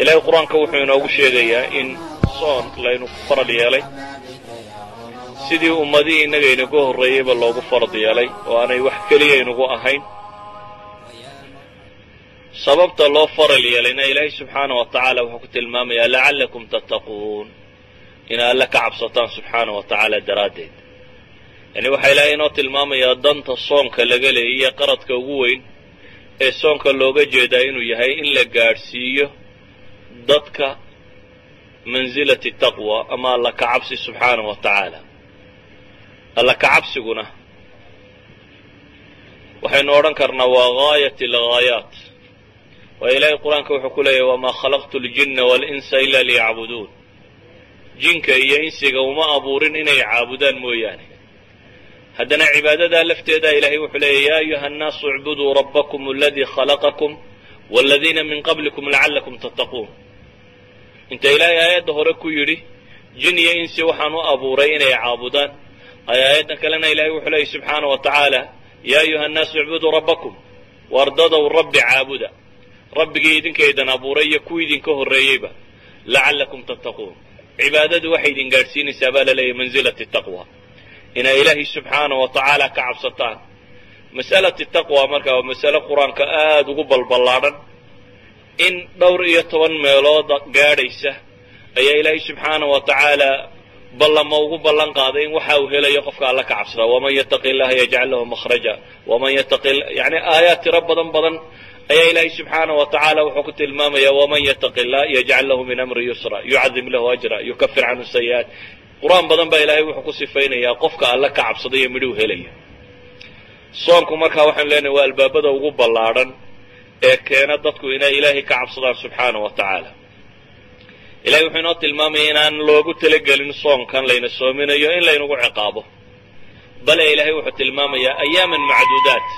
ilaahay qur'aanka wuxuu inoogu sheegayaa in soon laynu farad yeelay. Sidii ummadihii innaga inagu horreeyeyba loogu farad yeelay oo aanay wax keliya inugu ahayn. Sababta loo faral yeelayna ilaahay subxaana wa tacaala wuxuu ku tilmaamayaa lacallakum tattaquun. Ina alle ka cabsataan subxaana wa tacaala daraaddeed. Yani waxaa ilaahay inoo tilmaamayaa danta soonka laga leeyay iyo qaradka ugu weyn ee soonka looga jeedaa inuu yahay in la gaadhsiiyo dadka mansilati taqwa ama alla ka cabsi subxaana wa tacaala. Alla ka cabsiguna waxaynu odhan karnaa waa gaayat alghaayaat. Waayo ilaahay qur'aanka wuxuu ku leeyahy wamaa khalaqtu ljinna waalinsa ila liyacbuduun. Jinka iyo insiga uma abuurin inay caabudaan mooyaane. Haddana cibaadadaa lafteeda ilaahay wuxuu leeyahy ya ayuha annaasu icbuduu rabbakum aladii khalaqakum والذين من قبلكم لعلكم تتقون. انت إلى آية آيات ده ركو يري جني ينسي وحانو أبو رين اياتك آية لنا كلنا إلهي وحلي سبحانه وتعالى يا أيها الناس اعبدوا ربكم وارددوا الرب عابدا. رب جيدين كيدن أبو ري كويدين كهر ريبا. لعلكم تتقون. عبادة وحيد قرسين سبال لي منزلة التقوى. إن إلهي سبحانه وتعالى كعب سطان mas'alati taqwa marka waa masale qur'aanka aada ugu balballaadhan in dhowr iyo toban meelood gaadhaysa ayaa ilaahay subxaana wa tacaala ballama ugu ballan qaaday in waxa uu helayo qofka alla ka cabsada. Waman yattaqi illaha yajcal lahu makhraja. Waman yattaqi yani aayaad tiro badan badan ayaa ilaahay subxaana wa tacaala wuxuu ku tilmaamaya waman yattaqi illah yajcal lahu min amri yusra yucadim lahu ajra yukafir canhu sayi'aat qur'aan badan baa ilaahay wuxuu ku sifaynayaa qofka alle ka cabsadaiyo midhuu helaya soonku markaa waxaanu leenahay waa albaabada ugu ballaadhan ee keena dadku inay ilaahay ka cabsadaan subxaana wa tacaala. Ilahay wuxuu inoo tilmaamaya inaan loogu talagelin soonkan layna soominayo in laynagu ciqaabo. Bale ilaahay wuxuu tilmaamayaa ayaaman macduudaat.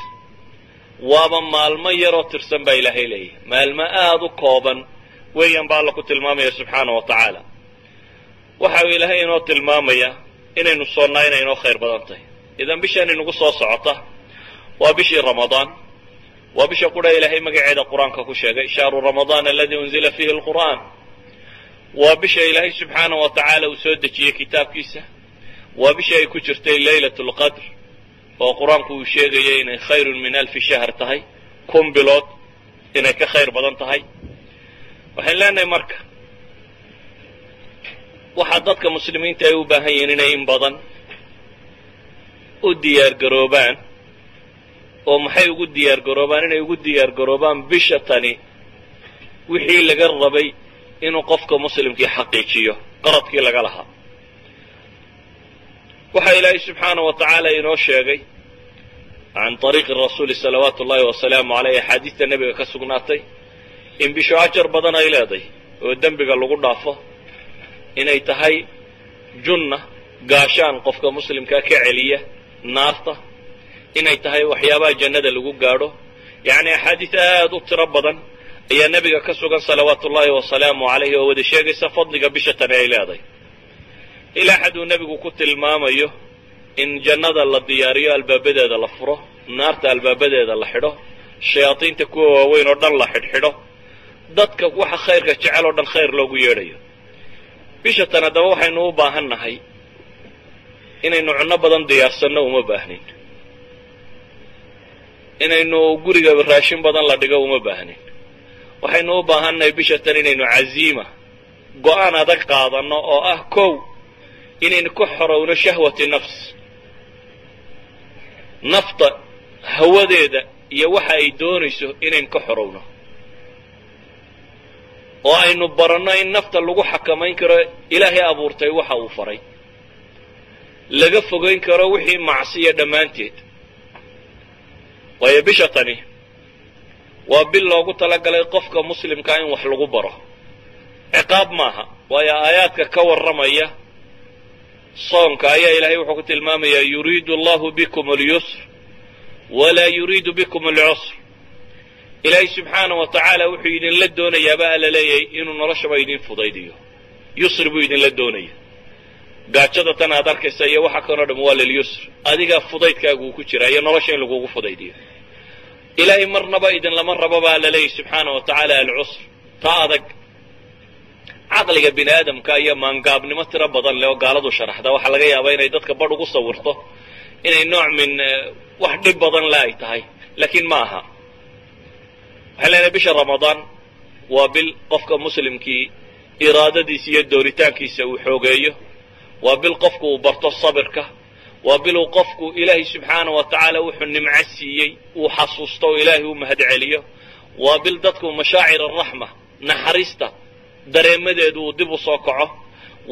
Waaba maalmo yaroo tirsan baa ilaahay leeyahy maalmo aada u kooban weeyaan baa alla ku tilmaamaya subxaana wa tacaala. Waxa uu ilaahay inoo tilmaamayaa inaynu soonnaa inay inoo khayr badan tahay. Idan bishaan inagu soo socota waa bishii ramadaan waa bisha qura ilaahay magaceeda qur'aanka ku sheegay shahru ramadaan aladii unzila fiihi alqur'aan. Waa bisha ilaahay subxaana wa tacaala uu soo dejiyey kitaabkiisa. Waa bisha ay ku jirtay leylat lqadr oo qur'aanku uu sheegayay inay khayrun min alfi shahr tahay kun bilood inay ka khayr badan tahay. Waxayn leenahay marka waxaa dadka muslimiinta ay u baahan yihiin inay in badan u diyaar garoobaan oo maxay ugu diyaar garoobaan? Inay ugu diyaar garoobaan bisha tani wixii laga rabay inuu qofka muslimkii xaqiijiyo qaradkii laga lahaa. Waxaa ilaahay subxaana wa tacaala inoo sheegay can طariiqi rasuuli salawaatu ullahi wasalaamu aleyh axaadiista nebiga ka sugnaatay in bisho ajar badan ay leedahay oo dembiga lagu dhaafo inay tahay junna gaashaan qofka muslimkaa ka celiya naarta inay tahay waxyaabaha jannada lagu gaadho. Yacni axaadiis aada u tiro badan ayaa nebiga ka sugan salawaatu ullaahi wasalaamu calayhi oo wada sheegaysa fadliga bisha tani ay leedahay. Ilaa xad uu nebigu ku tilmaamayo in jannada la diyaariyo albaabadeeda la furo naarta albaabadeeda la xidho shayaadiinta kuwa waaweyn oo dhan la xidhxidho. Dadka waxa khayrka jecel oo dhan khayr loogu yeedhayo. Bisha tan haddaba waxaynu u baahan nahay inaynu cunno badan diyaarsanno uma baahnin inaynu guriga raashin badan la dhigo uma baahnin waxaynu u baahannahay bisha tan inaynu caziima go'aan adag qaadanno oo ah kow inaynu ka xorowno shahwati nafs. Nafta hawadeeda iyo waxa ay doonayso inaynu ka xorowno. Oo aynu baranno in nafta lagu xakamayn karo ilaahay abuurtay waxa uu faray. Laga fogayn karo wixii macsiya dhammaanteed waayo bisha tani. Waa bil loogu talagalay qofka muslimkaa in wax lagu baro. Ciqaab maaha waayo aayaadka ka warramaya soonka ayaa ilaahay wuxuu ku tilmaamayaa yuriidu allahu bikum alyusr walaa yuriidu bikum alcusr ilaahay subxaana wa tacaala wuxuu idinla doonayaaba alla leeyahay inuu noloshaba idin fudaydiyo. Yusri buu idinla doonaya gaajada tan aad arkaysa iyo waxa kanoo dham waa lilyusr adigaa fudaydkaagu uu ku jiraa iyo nolosha in lagugu fudaydiyo. Ilaahay marnaba idinlama rabo baa alla leeyahy subxaana wa tacaala alcusr. Ta adag caqliga bini aadamka iyo maangaabnimo tiro badan leh oo gaaladu sharaxda waxaa laga yaabaa inay dadka badh ugu sawirto inay nooc min wax dhib badan le ay tahay. Laakiin ma aha. Waxay leenahay bisha ramadaan waa bil qofka muslimkii iraadadiisa iyo dooritaankiisa uu xoogeeyo waa bil qofku uu barto sabirka. Waa bil uu qofku ilaahay subxaana wa tacaala wuxuu nimco siiyey uu xasuusto oo ilaahay u mahad celiyo waa bil dadku mashaacir araxma naxariista dareemadeedu uu dib u soo kaco.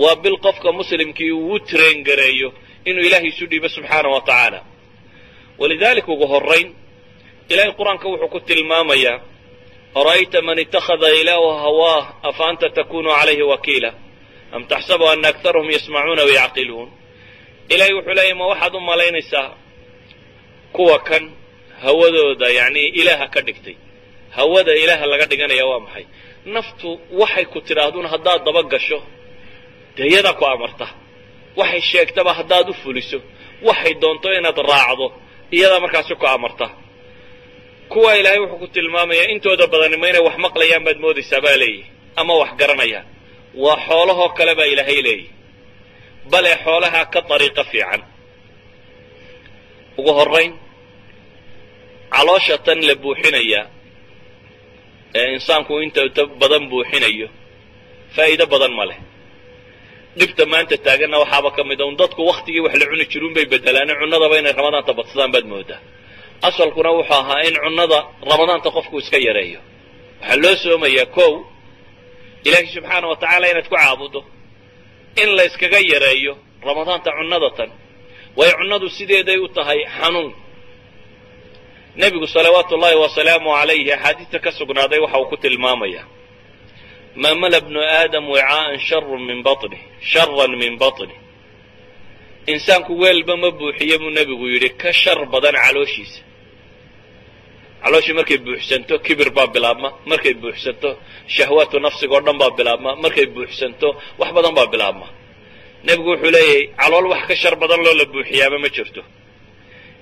Waa bil qofka muslimkii uu u traengareeyo inuu ilaahay isu dhiibo subxaana wa tacaala. Walidalik ugu horayn ilahay qur'aanka wuxuu ku tilmaamayaa ara'ayta man ittakhada ilaahu hawaah afa anta takunu calayhi wakiila am taxsabu ana aktarahum yasmacuuna wayacqiluun ilahay wuxuu leeyahy ma waxaad u malaynaysaa kuwa kan hawadooda yacni ilaaha ka dhigtay hawada ilaaha laga dhiganaya waa maxay naftu waxay ku tidhaahdun haddaad daba gasho dee iyadaa ku amarta waxay sheegtaba haddaad u fuliso waxay doonto inaad raacdo iyadaa markaasi ku amarta kuwa ilaahay wuxuu ku tilmaamayaa intooda badani ma inay wax maqlayaan baad moodaysaa baa leeyihi ama wax garanayaan waa xoolahoo kale baa ilaahay leeyihi bale xoolaha ka dariiqo fiican. Ugu horayn caloosha tan la buuxinayaa ee insaanku inta badan buuxinayo faa'iido badan ma leh. Dhibta maanta taaganna waxaaba ka mid a un dadku waktigii wax la cuni jiruun bay bedelaane cunnadaba inay ramadaanta badsadaan baad moodaa. Asalkuna wuxuu ahaa in cunnada ramadaanta qofku iska yareeyo. Waxaa loo soomayaa kow ilaahay subxaana wa tacaala inaad ku caabudo in la yskaga yareeyo ramadaanta cunnada tan. Waayo cunnadu sideeday u tahay xanuun. Nebigu salawaatu ullaahi wasalaamu calayhi axaadiista ka sugnaaday waxa uu ku tilmaamayaa maa mala bnu aadam wicaa'an sharun min baطni sharan min baطni insaanku weelba ma buuxiye buu nebigu yidhi ka shar badan calooshiisa calooshii markay buuxsanto kibir baa bilaabma. Markay buuxsanto shahwaatu nafsiga dhan baa bilaabma. Markay buuxsanto wax badan baa bilaabma. Nebigu wuxuu leeyahay calool wax ka shar badan loo la buuxiyaaba ma jirto.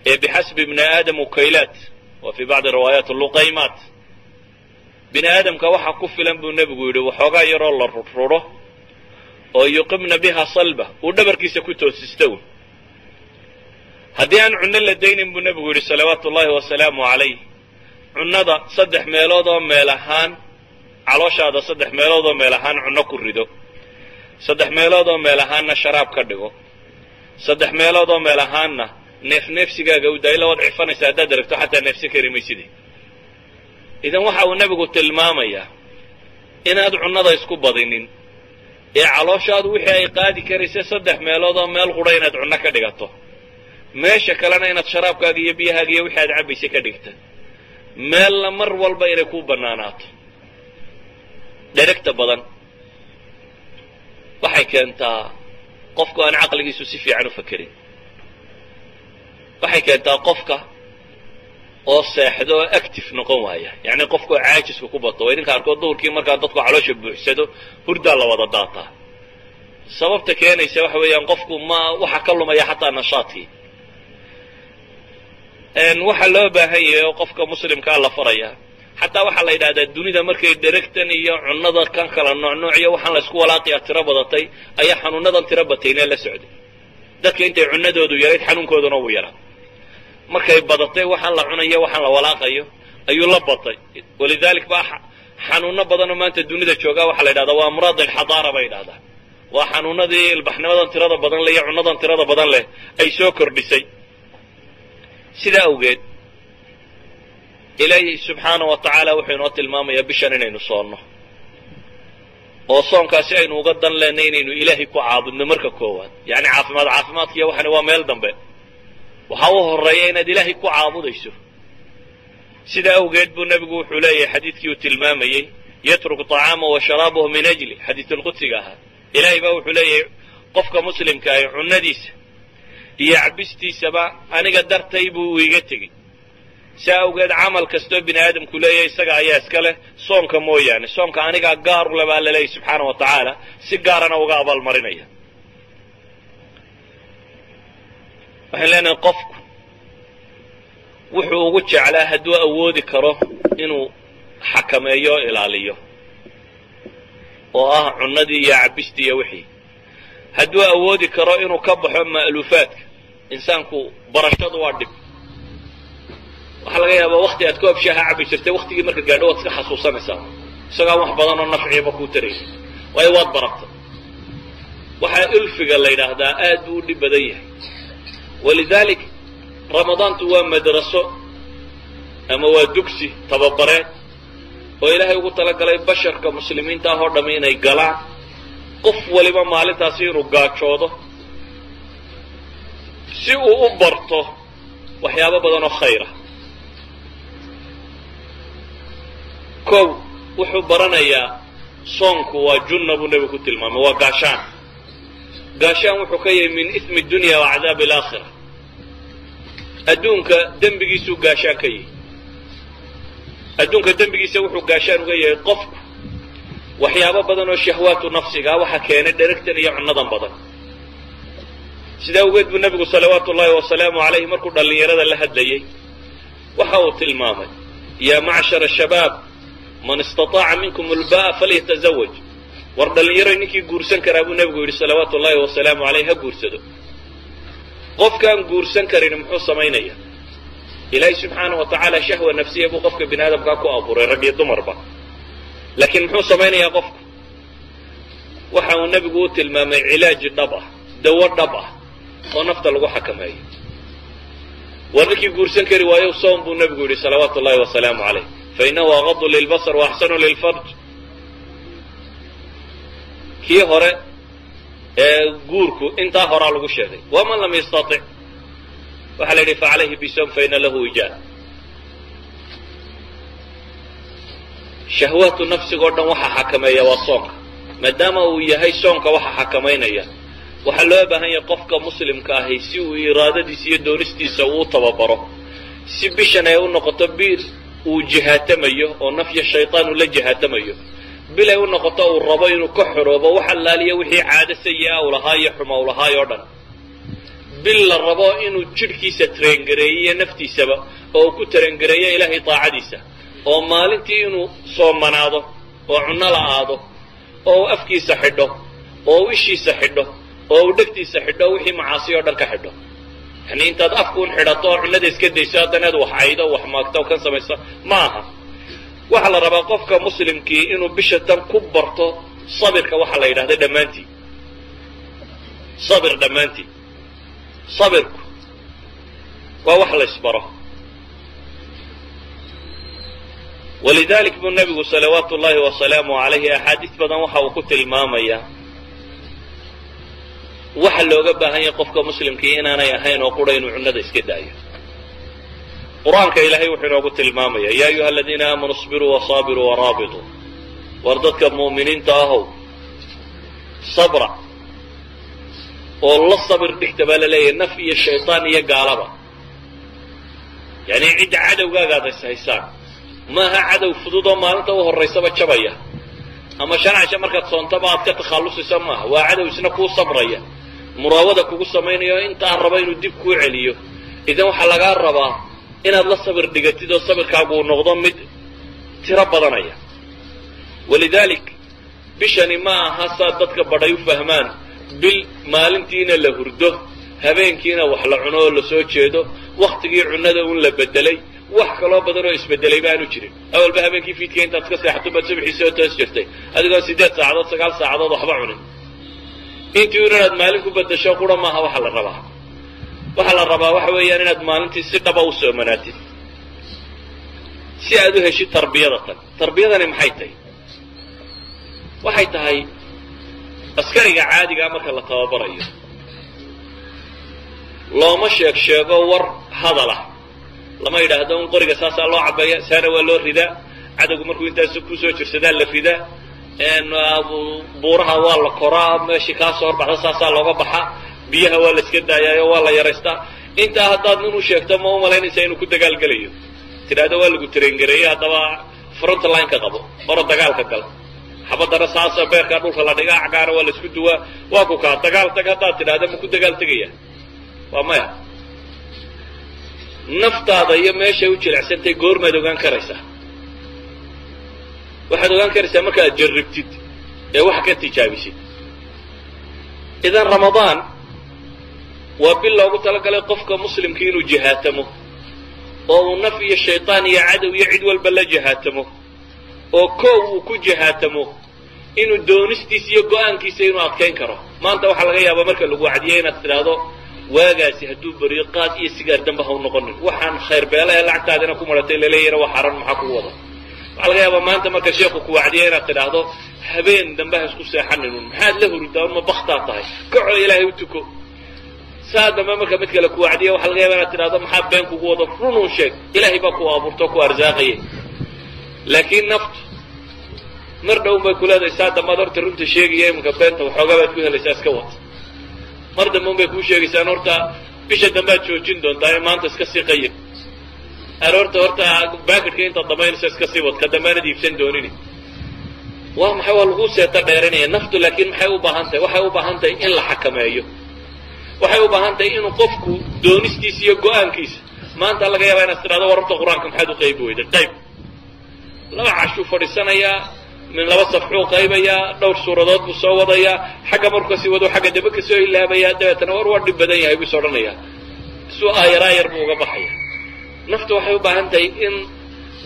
Ee bixasbi bni aadam ukaylaat wa fii bacdi riwaayaat luqaymaat. Bini aadamka waxa ku filan buu nebigu yidhi waxoogaa yaroo la rururo oo yuqimna biha salba. Uu dhabarkiisa ku toosista un haddii aan cunno la daynin buu nebigu yidhi salawaatu ullaahi wasalaamu calayh cunnada saddex meelood oo meel ahaan calooshaada saddex meelood oo meel ahaan cunno ku rido. Saddex meelood oo meel ahaanna sharaab ka dhigo. Saddex meelood oo meel ahaanna neef neefsigaaga u daayla waad cifanaysa haddaad aragto xataa neefsan kari mayside idan waxa uu nebigu tilmaamayaa inaad cunnada isku badinin ee calooshaadu wixii ay qaadi karaysa saddex meelood oo meel qudha inaad cunno ka dhigato. Meesha kalena inaad sharaabkaaga iyo biyahaaga iyo wixii aad cabaysa ka dhigta meelna mar walba inay ku bannaanaato dheragta badan waxay keentaa qofku aan caqligiisu si fiican u fakerin waxay keentaa qofka oo seexdo oo active noqon waaya. Yacni qofku oo caajiska ku bato. Waa idinka arkood duhurkii markaa dadku caloosha buuxsado hurdaa la wada daataa. Sababta keenaysa waxa weeyaan qofku ma waxa ka lumaya xataa nashaadkii waxaa loo baahan yahay oo qofka muslimkaa la faraya. Xataa waxaa la yidhahdaa dunida markay dheragtan iyo cunnada kan kala noocnooc iyo waxaan la isku walaaqiyaa tiro badatay ayaa xanuunadan tiro bataynee la socday. Dadka intay cunnadoodu yarayd xanuunkooduna uu yaraa. Markay badatay waxaan la cunayo waxaan la walaaqayo ayuu la batay. Walidalik baa xanuuno badanoo maanta dunida joogaa waxaa la yidhahdaa waa amraad alxadaara bay yidhahdaa waa xanuunadii ilbaxnimadan tirada badan leh iyo cunnadan tirada badan leh ay soo kordhisay sidaa awgeed ilaahi subxaana wa tacaala wuxuu inoo tilmaamayaa bishan inaynu soonno. Oo soonkaasi aynu uga dan leenay inaynu ilaahay ku caabudno marka koowaad. Yacni caafimaad caafimaadkiiyo waxani waa meel dambe. Waxaa u horreeya inaad ilaahay ku caabudayso. Sidaa awgeed buu nebigu wuxuu leeyahay xadiidkii uu tilmaamayey yatruku طacaamahu wa sharaabahu min ajli. Xadiisulqudsiga ahaa. Ilaahay baa wuxuu leeyahay qofka muslimka ahi cunnadiisa iyo cabistiisaba aniga dartay buu u iga tegey. Saa awgeed camal kastoo bini aadamku leeyahay isaga ayaa iska leh soonka mooyaane soonka anigaa gaaru le baa la leeyahy subxaana wa tacaala si gaarana uga abaalmarinaya. Waxaan leenahay qofku wuxuu ugu jeclaa hadduu awoodi karo inuu xakameeyo o ilaaliyo oo ah cunnadii iyo cabistii iyo wixii. Hadduu awoodi karo inuu ka baxo ma'luufaadka insaanku barashadu waa dhib. Waxaa laga yaabaa wakti aad koob shaaha cabi jirtay waktigii marka gaadho waad iska xasuusanaysaa isagaan wax badan oo nafciiba kuu taraysa waayo waad baratay waxaa ulfiga la yidhaahdaa aad buu u dhib badan yahay. Walidaalik ramadaantu waa madraso ama waa dugsi tababareed oo ilaahay ugu talagalay basharka muslimiinta ah oo dhammi inay galaan. Qof waliba maalintaasi inuu gaajoodo si uu u barto waxyaabo badan oo khayra. Kow wuxuu baranayaa soonku waa junna buu ku tilmaamay waa gaashaan. Gaashaan wuxuu ka yahay min ismi dunya wa cadaabi alaakhira. Adduunka dembigiisuu gaashaan ka yahay adduunka dembigiisa wuxuu gaashaan uga yahay qofku. Waxyaabo badan oo shahwaatu nafsigaa waxa keenay dheragtan iyo cunnadan badan sidaa awgeed buu nebigu salawaatu ullaahi wasalaamu calayhi markuu dhallinyarada la hadlayey waxa uu tilmaamay yaa macshara shabaab man istataaca minkum ulba'a falyatazawaj war dhallinyaro ninkii guursan karaa buu nebigu yidhi salawaatu ullaahi wasalaamu caleyh ha guursado. Qofkaan guursan karin muxuu samaynaya? Ilaahay subxaana wa tacaala shahwa nafsiya buu qofka bini aadamkaa ku abuuray rag iyo dumarba. Laakiin muxuu samaynayaa qofku waxa uu nebigu u tilmaamay cilaaji dhab ah dawo dhab ah oo nafta lagu xakameeyo. War ninkii guursan kari waayo soom buu nebigu yidhi salawaatu ullahi wasalaamu calayh fainahu aqadu lilbasar wa axsanu lilfarj kii hore ee guurku intaa horaa lagu sheegay waman lam yastatic waxaa la yidhi facalayhi bisom faina lahu ijaab shahwaatu nafsigoo dhan waxa xakameeya waa soonka maadaama uu yahay soonka waxa xakamaynaya waxaa loo baahan yahay qofka muslimka ahi si uu iraadadiisa iyo doonistiisa uu tababaro. Si bishan ay u noqoto bil uu jihaatamayo oo nafya shaytaan uu la jihaatamayo. Bil ay u noqoto uu rabo inuu ka xoroobo wax allaaliya wixii caado sayi-a u lahaa iyo xuma u lahaay oo dhan. Bil la rabo inuu jidhkiisa tarengareeyiyo naftiisaba oo uu ku tarengareeyo ilaahay daacadiisa oo maalintii inuu soomanaado oo cunno la aado oo uu afkiisa xidho oo uu ishiisa xidho oo uu dhegtiisa xidho wixii macaasi oo dhan ka xidho. Yani intaad afkuun xidhato oo cunnada iska dayso haddanaad wax caydo wax maagto kan samayso ma aha waxaa la rabaa qofka muslimkii inuu bisha tan ku barto sabirka waxaa la yidhahda dhammaantii. Sabir dhammaantii. Sabirku waa wax la ysbaro walidalik buu nebigu salawaatu ullaahi wasalaamu calayhi axaadiis badan waxa uu ku tilmaamayaa waxa looga baahan yahay qofka muslimkii inaanay ahayn oo qura inuu cunnada iska daayo. Qur'aanka ilaahay wuxuu inoogu tilmaamaya ya ayuha aladiina aamanuu isbiruu wasaabiruu waraabituu war dadka mu'miniinta ahow sabra oo la sabir dhigta baa la leeyahay naf iyo shaytaan iyo gaalaba. Yani cidda cadowgaagaad is haysaan maaha cadow fudud oo maalinta u horraysaba jabaya ama shan casha markaad soontaba aad ka takhallusaysa maaha waa cadow isna kuu sabraya muraawada kugu samaynaya oo intaa raba inuu dib kuu celiyo. Idan waxaa lagaa rabaa inaad la sabir dhigatid oo sabirkaagu uu noqdo mid tiro badanaya. Walidaalik bishani ma aha saad dadka badhay u fahmaan. Bil maalintiina la hurdo habeenkiina wax la cuno oo la soo jeedo waktigii cunnada un la bedelay wax kaloo badan oo isbedelay baanu jirin. Awalba habeenkii fiidka intaad ka seexato baad subaxii soo toos jirtay. Adigoo siddeed saacadood sagaal saacadood waxba cunin intii un inaad maalin ku bedasho qura maaha waxa la rabaa. Waxaa la rabaa waxa weeyaan inaad maalintii si dhaba u soomanaatid si aad u heshid tarbiyada tan. Tarbiyadani maxay tahay? Waxay tahay askariga caadigaa marka la tababarayo. Looma sheeg sheego war hadal ah. Lama yidhaahdo un qoriga saasaa loo cabaya saana waa loo ridaa. Cadowgu markuu intaas ku soo jirsadaa la ridaa buuraha waa la koraa meeshii kaa soo horbaxda saasaa looga baxaa biyaha waa la iska daayaayo waa la yaraystaa intaa haddaad nin u sheegto ma u malaynaysaa inuu ku dagaalgelayo tidhaahdo waa lagu tarengareeyey haddaba front line ka qabo oro dagaalka gal xabadana saasa beerkaa dhulka la dhigaa cagaana waa la isku duwaa. Waa ku kaa dagaal tag haddaad tidhaahda ma ku dagaal tegaya. Waa maya. Naftaada iyo meeshay u jilecsantay goormaad ogaan karaysaa waxaad ogaan karaysaa markaad jarribtid ee wax ka tijaabisid. Idan ramadaan waa bil loogu talagalay qofka muslimka inuu jihaatamo oo uu naf iyo shayطaan iyo cadow iyo cid walba la jihaatamo oo koow uu ku jihaatamo inuu doonistiisa iyo go'aankiisa inuu adkayn karo. Maanta waxaa laga yaabaa marka lagu wacdiyay inaad tidhaahdo waagaasi hadduu beriyo qaad iyo sigaar damba ha u noqonin. Waxaan khayr beela ee lacagtaadina ku maratay laleeyahna waa xaran maxaa kugu wada waxaa laga yaabaa maanta marka sheekhu ku wacdiya inaad tidhaahdo habeen dambe ha isku seexaninun maxaad la huridaa ma baktaa tahay. Kacoo ilaahay u tuko. Saa dambe marka mid kale ku wacdiya waxaa laga yaaba inaad tidhahdo maxaa been kugu wado? Runun sheeg. Ilaahay baa ku abuurto ku arsaaqaya laakiin naftu mar dhown bay ku leedahay saa dambaad horta runta sheegaya iminka beenta waxoogaa baad ku helaysaa iska wata mar dambe un bay kuu sheegaysaan horta bisha dambead joojin doontaa ee maanta iska sii qayib aroorta horta baakidka intaad damaynayso iska sii wad ka dambeanad iibsan doonini. Waa maxay waa lagu seeta dheerinaya naftu laakiin maxay u waxay u in la xakameeyo. Waxay u baahan inuu qofku doonistiisa iyo go'aankiisa maanta laga yaaba inaad tidhahdo wararta qur'aanka maxaad u qaybi weyday? Qayb. Laba cashuu fadhiisanayaa min laba safxuu qaybayaa dhowr suuradood buu soo wadayaa xagga markuu ka sii wado xagga dambe ka soo ilaabayaa dabeetana war waa dhib badan yahay buu is odhanayaa. Isuu aayaraayar buu uga baxaya naftu waxay u baahan tahay in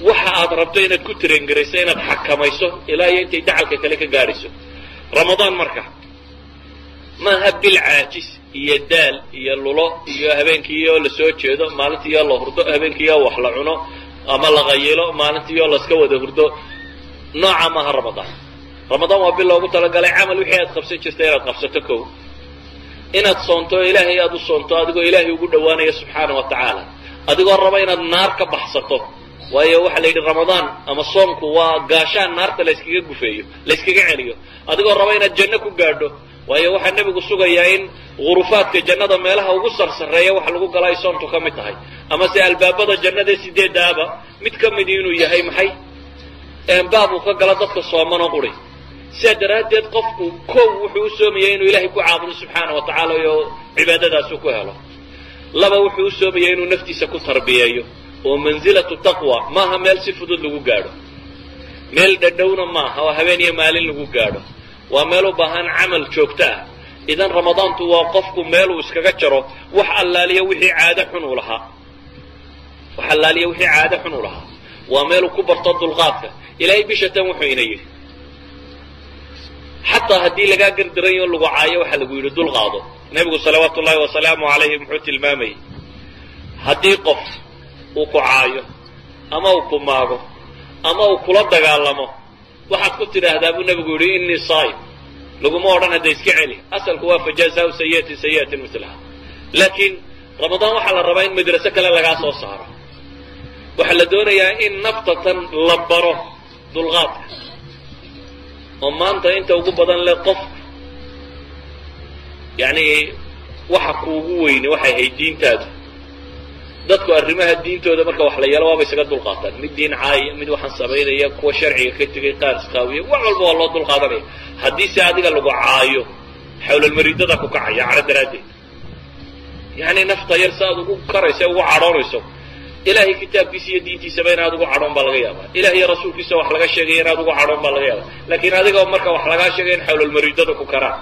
waxa aad rabto inaad ku tarengarayso inaad xakamayso ilaa iyo intay dacalka kale ka gaadhayso ramadaan marka maaha bil iyo daal iyo lulo iyo habeenkiioo la jeedo maalintiioo la hurdo habeenkiioo wax la cuno ama la qayilo maalintiioo laska wada hurdo. Nooca maaha ramadaan. Ramadaan waa bil loogu talagalay camal wixii aad qabsan jirta inaad qabsato kow. Inaad soonto ilaahay aad u soonto adigoo ilaahay ugu dhowaanaya subxaana wa tacaala adigoo raba inaad naar ka baxsato. Waayo waxaa la yidhi ramadaan ama soomku waa gaashaan naarta layskaga gufeeyo layskaga celiyo. Adigoo raba inaad janno ku gaadho. Waayo waxaa nebigu sugayaa in gurufaadka jannada meelaha ugu sarsareeya waxa lagu gala ay soontu ka mid tahay. Ama se albaabada jannada sideedaaba mid ka midi inuu yahay maxay? Baab uu ka gala dadka soomano quri. Sidaa daraaddeed qofku kow wuxuu u soomaya inuu ilaahay ku caabudo subxaana wa tacaala iyo cibaadadaasu ku helo laba wuxuu u soomaya inuu naftiisa ku tarbiyeeyo. Oo mansilatu taqwa maaha meel si fudud lagu gaadho. Meel dhadhowna maaha oo habeen iyo maalin lagu gaadho. Waa meel u baahan camal joogto ah. Idan ramadaantu waa qofku meeluu iskaga jaro wax allaaliya wixii caado xun uu lahaa. Wax allaaliya wixii caado xun uu lahaa. Waa meeluu ku barto dulqaadka. Ilaahay bisha tan wuxuu ina yidhi xataa haddii lagaa gardaranyo lagu caayo waxaa lagu yidhi dulqaado nebigu salawaatu ullaahi wasalaamu calayhi muxuu tilmaamayay haddii qof uu ku caayo ama uu ku maago ama uu kula dagaalamo waxaad ku tidhaahdaa buu nebigu yidhi innii saayim laguma odhan hadda iska celi. Asalku waa fajaazaau sayi'atin sayi'atin mislaha laakiin ramadaan waxaa la rabaa in madraso kale lagaa soo saaro. Waxaa la doonayaa in naftatan la baro dulqaadka. Oo maanta inta ugu badan le qof yacni waxa kuugu weyne waxay ahayd diintaadu. Dadku arrimaha diintooda marka wax la yeelo waaba isaga dulqaataan mid diin caaya mid waxaan samaynaya kuwa sharciga ka tegay qaar isqaawiya wax walba waa loo dulqaadanaya haddii se adiga lagu caayo xawlalmaridada ku kacaya caro daraaddeed. Yacni nafta yar si aad ugu karayso ugu cadhoonayso ilahay kitaabkiisa iyo diintiisaba inaad ugu cadhoon baa laga yaabaa. Ilah iyo rasuulkiisa wax laga sheegaya inaad ugu cadhoon baa laga yaabaa. Laakiin adiga marka wax lagaa sheegaya in xawlalmaridada ku karaan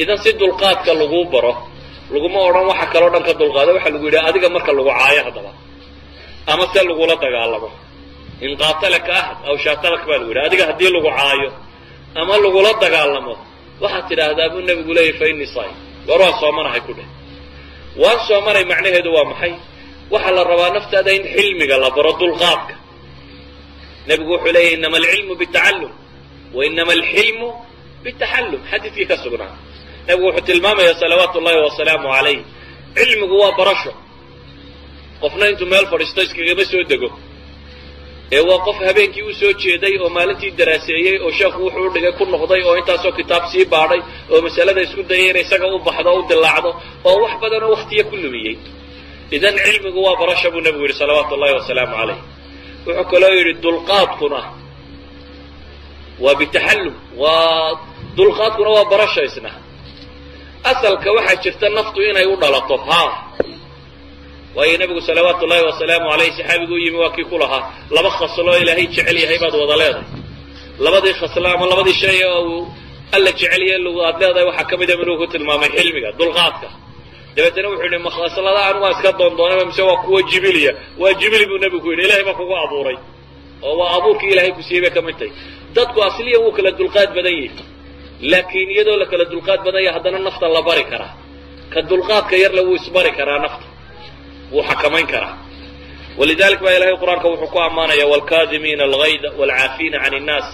idan si dulqaadka laguu baro laguma odhan waxa kaloo dhan ka dulqaada waxaa lagu yidhi adiga marka lagu caayo haddaba ama se lagula dagaalamo. In qaatalaka ahad aw shaatalak baa lagu yidhi adiga haddii lagu caayo ama lagula dagaalamo waxaad tidhaahdaa buu nebigu leeyahy fa innii saayim war waan soomanahay ku dheh waan soomanay macnaheedu waa maxay? Waxaa la rabaa naftaada in xilmiga la baro dulqaadka. Nebigu wuxuu leeyahy inama alcilmu bitacallum wa inama alxilmu bitaxallum xadiidkii ka sugnaa nebigu wuxuu tilmaamayaa salawaatu ullahi wasalaamu calayh. Cilmigu waa barasho. Qofna intuu meel fadhiisto iskagama soo dego. Ee waa qof habeenkii u soo jeeday oo maalintii daraaseeyey oo sheekhu wuxuu u dhigay ku noqday oo intaasoo kitaab sii baadhay oo masalada isku dayay in isaga u baxdo o u dilaacdo oo wax badanoo waktiya ku lumiyey. Idan cilmigu waa barasho buu nebigu yidhi salawaatu ullahi wasalaamu calayh. Wuxuu kaloo yidhi dulqaadkuna waa bitaxallum waa dulqaadkuna waa barasho isna asalka waxaa jirta naftu inay u dhalato haa waayo nebigu salawaatu ullahi wasalaamu alayh saxaabigu u yimi waa kii ku lahaa. Laba khasloo ilaahay jecel yahay baad wada leedahay. Labadii khaslo ama labadii shay oo uu alla jecelya lugu aad leedahay waxaa ka mida inuu ku tilmaamay xilmiga dulqaadka. Dabeetana wuxuu yidhi makhaslada anu waa iska doondoonaba mise waa kuwa jibiliya waa jibili buu nebigu ku yidhi ilahay baa kugu abuuray. Oo waa abuurkii ilaahay ku siiyey bay ka mid tahay. Dadku asliya wuu kala dulqaad badan yahay laakiin iyadoo la kala dulqaad badan yahay haddana nafta la bari karaa ka dulqaadka yarle wuu isbari karaa nafta wuu xakamayn karaa. Walidalik baa ilahay qur'aanka wuxuu ku ammaanaya waalkaadimiina algayda waalcaafiina can innaas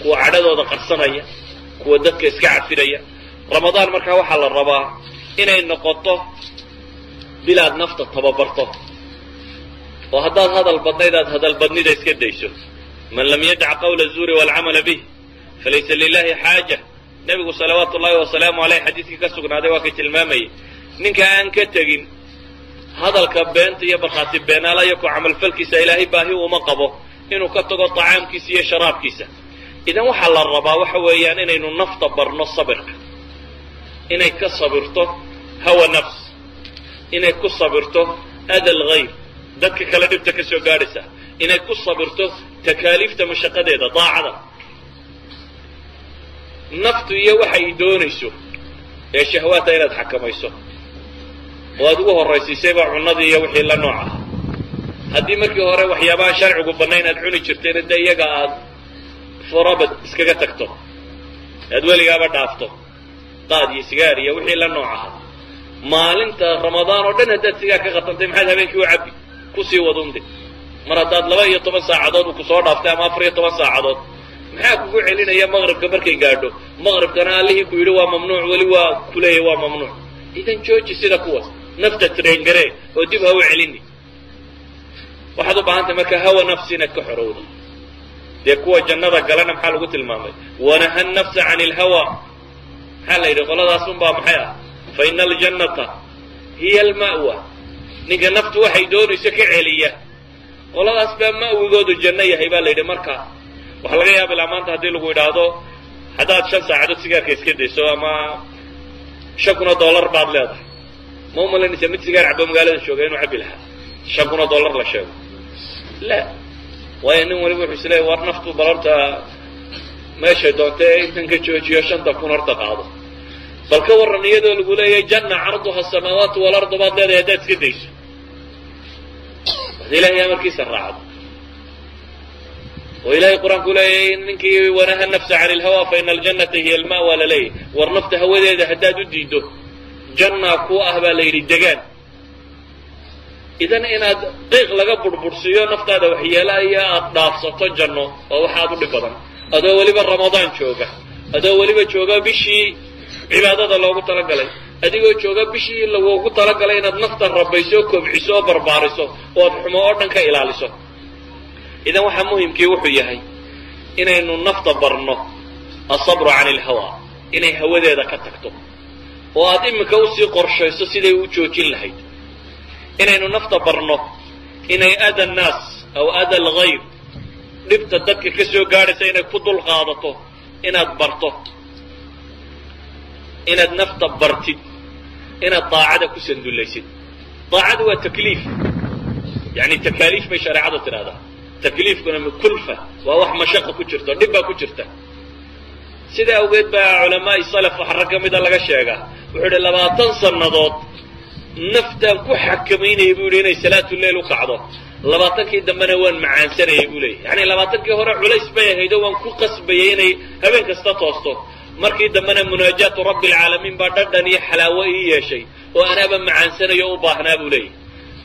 kuwa cadhadooda qarsanaya kuwa dadka iska cafinaya. Ramadaan markaa waxaa la rabaa inay noqoto bilaad nafta tababarto. Oo haddaad hadal badnayd aad hadal badnida iska dayso. Man lam yadac qawla zuuri waalcamala bih falaysa lilahi xaaja nebigu salawaatu ullahi wasalaamu aleyh xadiidkii ka sugnaaday waa kay tilmaamayay ninka aan ka tegin hadalka beenta iyo barkhaati beenaala iyo ku camalfalkiisa ilaahay baahi uma qabo inuu ka tago طacaamkiisa iyo sharaabkiisa. Idan waxaa la rabaa waxa weeyaan inaynu nafta barno sabirka. Inay ka sabirto hawa nafs. Inay ku sabirto ada lgayr dadka kale dhibta ka soo gaadhaysa. Inay ku sabirto takaaliifta mashaqadeeda daacada naftu iyo waxay doonayso ee shahwaata inaad xakamayso. Oo aad ugu horraysiisayba cunnadii iyo wixii la nooc ah haddii markii hore waxyaabaha sharcigu bannayn aad cuni jirtayna dee iyaga aad furabad iskaga tagto. Aad weligaaba dhaafto. Qaad iyo sigaar iyo wixii la nooc aha maalinta ramadaan oo dhan haddaad sigaar ka qatantay maxaad habeenkii u cabbi? Kusii wadunde. Mar haddaad laba iyo toban saacadood uu ku soo dhaaftay ama afar iyo toban saacadood maxaa kugu celinaya maqribka markay gaadho. Maqribkana allihii ku yidhi waa mamnuuc weli waa kuleeyahy waa mamnuuc. Idan jooji sida kuwaas nafta traingaree oo dib ha u celini. Waxaad u baahantahay marka hawa nafsi inaad ka xorowdo dee kuwa jannada galana maxaa lagu tilmaamay? Wanaha nafsa can ilhawa maxaa la yidhi? Qoladaas unbaa maxay ah? Fa ina aljannata hiya alma'wa. Ninka naftu waxay doonayso ka celiya. Qoladaas baa ma'wigoodu janno yahay baa la yidhi marka waxaa laga yaaba ilaa maanta haddii lagu idhaahdo haddaad shan saacadood sigaarka iska dayso ama shan kun oo dollar baad leedahay. Ma u mid sigaar cabo magaalada jooga inuu cabbi lahaa. Shan kun oo dollar la sheego. La waayo nin waliba wuxuu isleeyahy war naftu bal horta meeshay doonta intan ka joojiyo shanta kun horta qaado. Bal ka warran iyadoo lagu leeyahay janna carduha asamaawaatu walardu baad leedahay haddaad iska dayso. Hada ilahay amarkiisa raacdo oo ilahay qur'aanku leeyahay ninkii wanaha nafsa can ilhawa fa ina aljannata hiya alma'wa laleeyahy war nafta hawadeeda haddaad u diiddo jannaa ku ah baa la yidhi degaan. Idan inaad qiiq laga burbursiiyo naftaada waxyeelaya aad dhaafsato janno waa wax aad u dhib badan. Adoo weliba ramadaan jooga adoo weliba jooga bishii cibaadada loogu talagalay adigoo jooga bishii lagugu talagalay inaad nafta rabayso kobciso oo barbaariso oo aad xumo oo dhan ka ilaaliso idan waxaa muhimkii wuxuu yahay inaynu nafta barno asabru can ilhawa inay hawadeeda ka tagto. Oo aad iminka u sii qorshayso siday u joojin lahayd. Inaynu nafta barno inay ada annaas aw ada algayr dhibta dadka ka soo gaadhaysa inay ku dul qaadato inaad barto. Inaad nafta bartid inaad daacada ku sandullaysid daacadu waa takliif. Yani takaaliif bay shareecadu tidhahdaa takliifkuna kulfa waa wax mashaqa ku jirto dhib baa ku jirta. Sidaa awgeed baa culamaai salaf waxa rag ka mida laga sheegaa. Wuxuu idhi labaatan sannadood naftaan ku xakamaynaya buu yidhi inay salaatuleil u kacdo. Labaatankii dambena waan macaansanayay buu leeyay yani labaatankii hore culays bay ahaydoo waan ku qasbayay inay habeen kasta toosto. Markii dambena munaajaatu rabbi alcaalamiin baa dhadhan iyo xalaawo ii yeeshay oo anaaba macaansanayo u baahnaa buu leeyahy